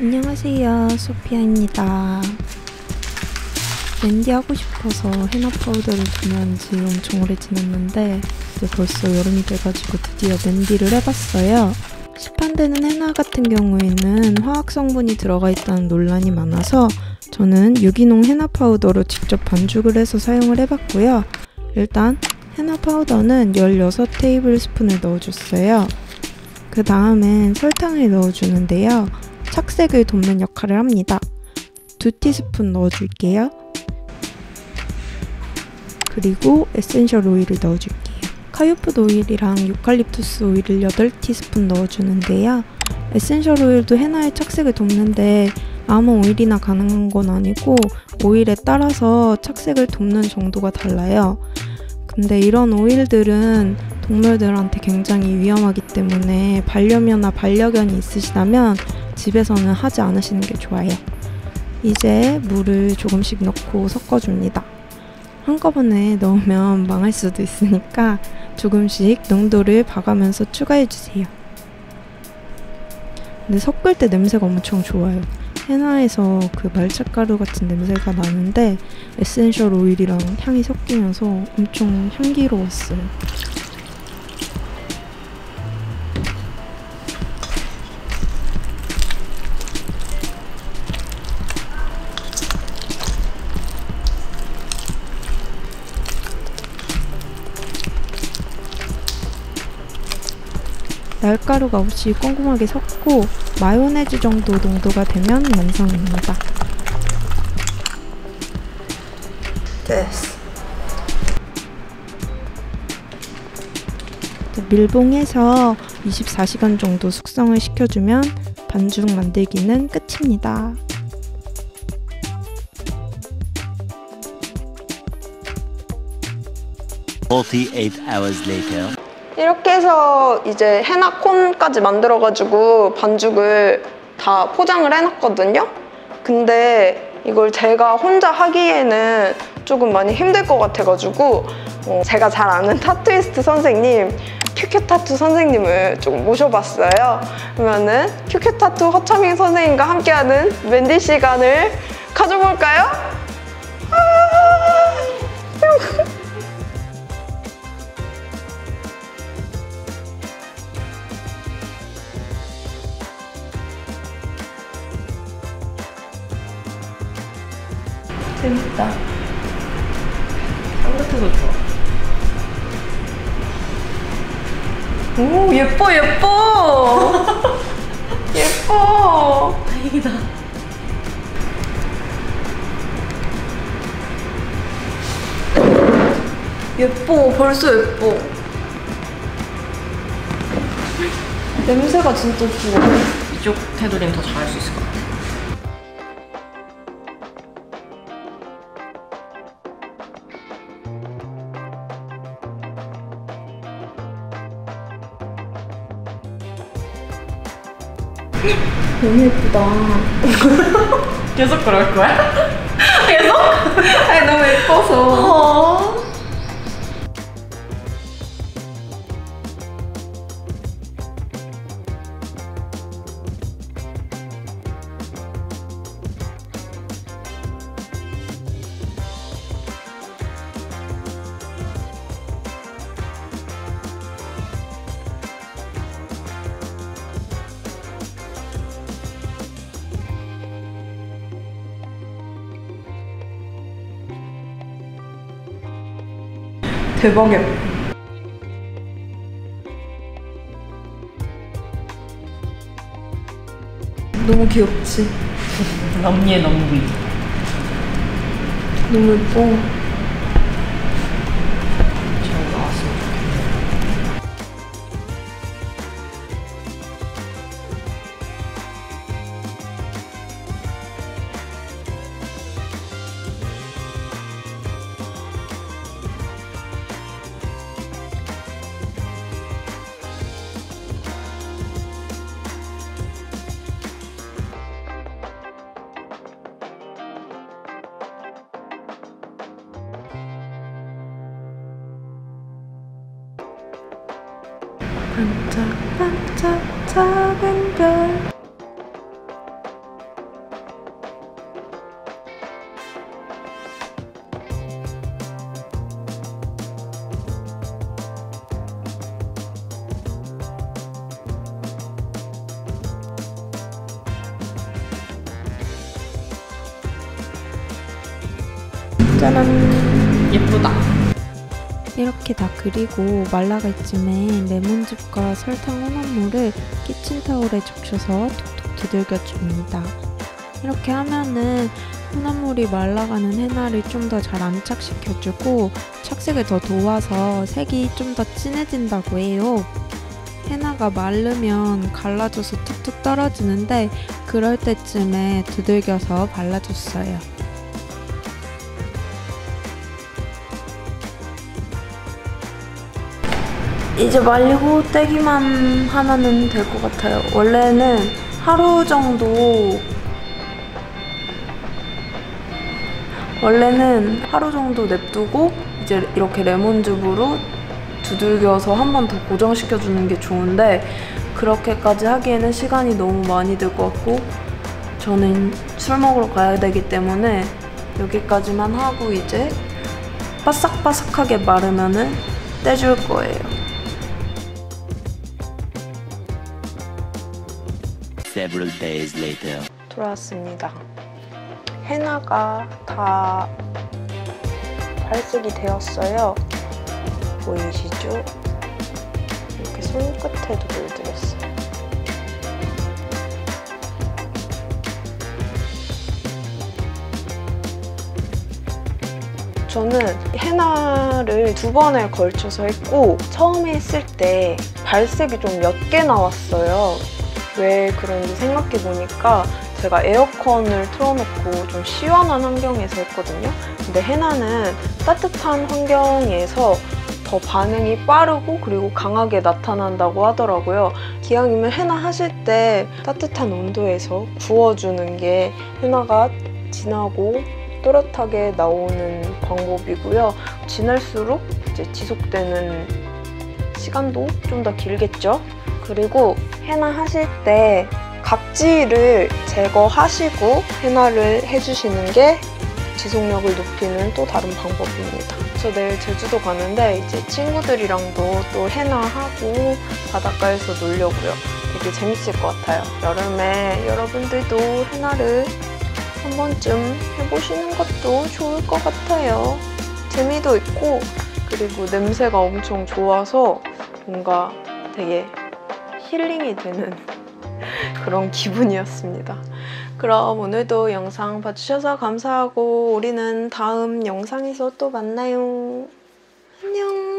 안녕하세요. 소피아입니다. mehndi 하고 싶어서 헤나 파우더를 구매한 지 엄청 오래 지났는데 이제 벌써 여름이 돼가지고 드디어 mehndi를 해봤어요. 시판되는 헤나 같은 경우에는 화학 성분이 들어가 있다는 논란이 많아서 저는 유기농 헤나 파우더로 직접 반죽을 해서 사용을 해봤고요. 일단 헤나 파우더는 16테이블 스푼을 넣어줬어요. 그 다음엔 설탕을 넣어주는데요 착색을 돕는 역할을 합니다. 두 티스푼 넣어줄게요. 그리고 essential oil을 넣어줄게요. cajeput oil이랑 유칼립투스 오일을 8티스푼 넣어주는데요. essential oil도 헤나의 착색을 돕는데 아무 오일이나 가능한 건 아니고 오일에 따라서 착색을 돕는 정도가 달라요. 근데 이런 오일들은 동물들한테 굉장히 위험하기 때문에 반려묘나 반려견이 있으시다면 집에서는 하지 않으시는 게 좋아요. 이제 물을 조금씩 넣고 섞어줍니다. 한꺼번에 넣으면 망할 수도 있으니까 조금씩 농도를 봐가면서 추가해주세요. 근데 섞을 때 냄새가 엄청 좋아요. 헤나에서 그 말차가루 같은 냄새가 나는데 essential oil이랑 향이 섞이면서 엄청 향기로웠어요. 날가루가 없이 꼼꼼하게 섞고 마요네즈 정도 농도가 되면 완성입니다. 됐어. 밀봉해서 24시간 정도 숙성을 시켜주면 반죽 만들기는 끝입니다. hours later. 이렇게 해서 이제 헤나콘까지 만들어가지고 반죽을 다 포장을 해놨거든요. 근데 이걸 제가 혼자 하기에는 조금 많이 힘들 것 같아가지고 어, 제가 잘 아는 tattooist 선생님 큐큐 타투 선생님을 조금 모셔봤어요. 그러면은 큐큐 타투 허차밍 선생님과 함께하는 mehndi 시간을 가져볼까요? 재밌다. 상태도 좋아. 오 예뻐 예뻐 예뻐 다행이다. 예뻐 벌써 예뻐 냄새가 진짜 좋아 이쪽 테두리는 더 잘할 수 있을 것 같아. 너무 예쁘다. 계속 그럴 거야? 계속? 아니 너무 예뻐서 대박이야 너무 귀엽지? 넘니의 넘부이. 너무 예뻐 반짝반짝 작은 별 짜란 예쁘다. 이렇게 다 그리고 말라가 있쯤에 레몬즙과 설탕 혼합물을 키친타올에 적셔서 톡톡 두들겨 줍니다. 이렇게 하면은 혼합물이 말라가는 헤나를 좀 더 잘 안착시켜주고 착색을 더 도와서 색이 좀 더 진해진다고 해요. 헤나가 마르면 갈라져서 툭툭 떨어지는데 그럴 때쯤에 두들겨서 발라줬어요. 이제 말리고 떼기만 하면은 될 것 같아요. 원래는 하루 정도 원래는 하루 정도 냅두고 이제 이렇게 레몬즙으로 두들겨서 한 번 더 고정시켜 주는 게 좋은데 그렇게까지 하기에는 시간이 너무 많이 들 것 같고 저는 술 먹으러 가야 되기 때문에 여기까지만 하고 이제 바삭바삭하게 마르면은 떼줄 거예요. Several days later. 돌아왔습니다. 헤나가 다 발색이 되었어요. 보이시죠? 이렇게 손끝에도 물들였어요. 저는 헤나를 두 번에 걸쳐서 했고 처음에 했을 때 발색이 좀 옅게 나왔어요. 왜 그런지 생각해 보니까 제가 에어컨을 틀어놓고 좀 시원한 환경에서 했거든요. 근데 헤나는 따뜻한 환경에서 더 반응이 빠르고 그리고 강하게 나타난다고 하더라고요. 기왕이면 헤나 하실 때 따뜻한 온도에서 구워주는 게 헤나가 진하고 또렷하게 나오는 방법이고요. 진할수록 이제 지속되는 시간도 좀 더 길겠죠. 그리고 헤나 하실 때 각질을 제거하시고 헤나를 해주시는 게 지속력을 높이는 또 다른 방법입니다. 저 내일 제주도 가는데 이제 친구들이랑도 또 헤나하고 바닷가에서 놀려고요. 되게 재밌을 것 같아요. 여름에 여러분들도 헤나를 한 번쯤 해보시는 것도 좋을 것 같아요. 재미도 있고 그리고 냄새가 엄청 좋아서 뭔가 되게 힐링이 되는 그런 기분이었습니다. 그럼 오늘도 영상 봐주셔서 감사하고 우리는 다음 영상에서 또 만나요. 안녕.